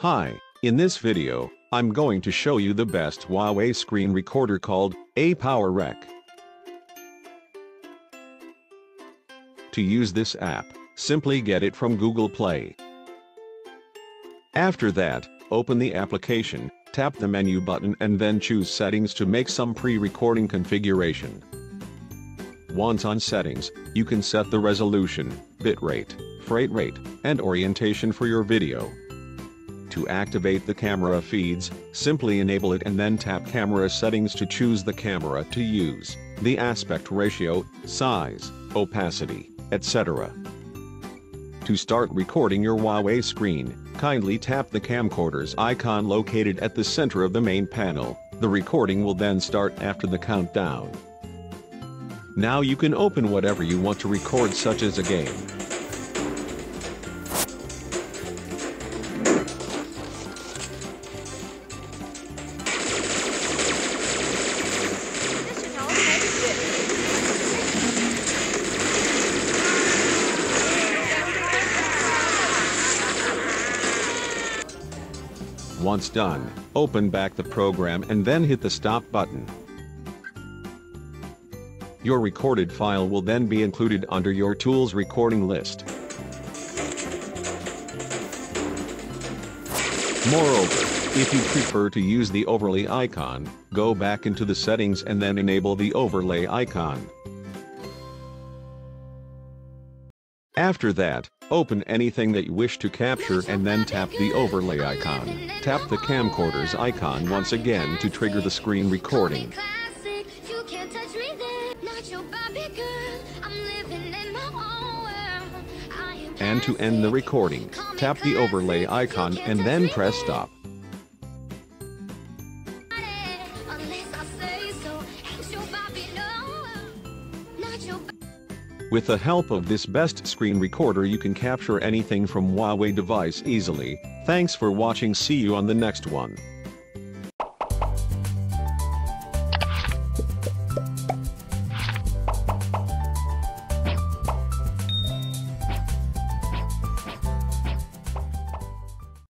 Hi, in this video, I'm going to show you the best Huawei screen recorder called ApowerRec. To use this app, simply get it from Google Play. After that, open the application, tap the menu button and then choose settings to make some pre-recording configuration. Once on settings, you can set the resolution, bitrate, frame rate, and orientation for your video. To activate the camera feeds, simply enable it and then tap camera settings to choose the camera to use, the aspect ratio, size, opacity, etc. To start recording your Huawei screen, kindly tap the camcorder's icon located at the center of the main panel, the recording will then start after the countdown. Now you can open whatever you want to record such as a game. Once done, open back the program and then hit the stop button. Your recorded file will then be included under your tool's recording list. Moreover, if you prefer to use the overlay icon, go back into the settings and then enable the overlay icon. After that, open anything that you wish to capture and then tap the overlay icon. Tap the camcorder's icon once again to trigger the screen recording. And to end the recording, tap the overlay icon and then press stop. With the help of this best screen recorder you can capture anything from Huawei device easily. Thanks for watching see you on the next one.